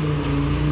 Música